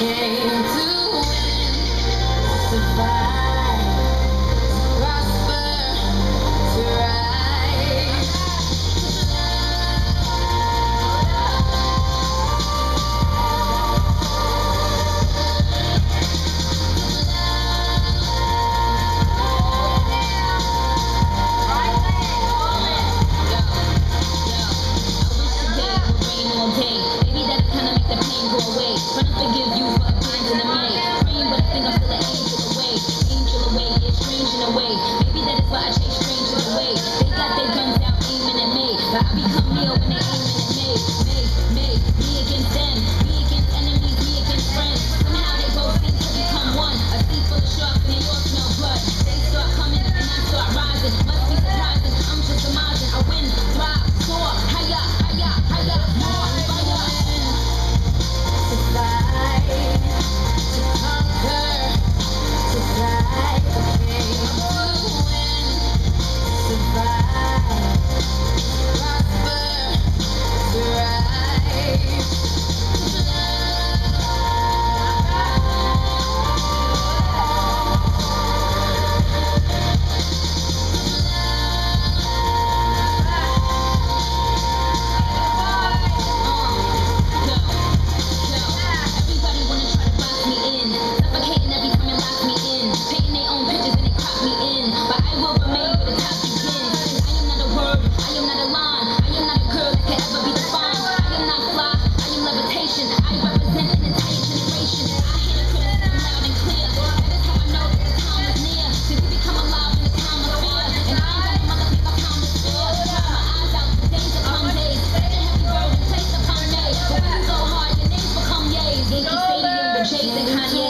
came video when they Alejandro.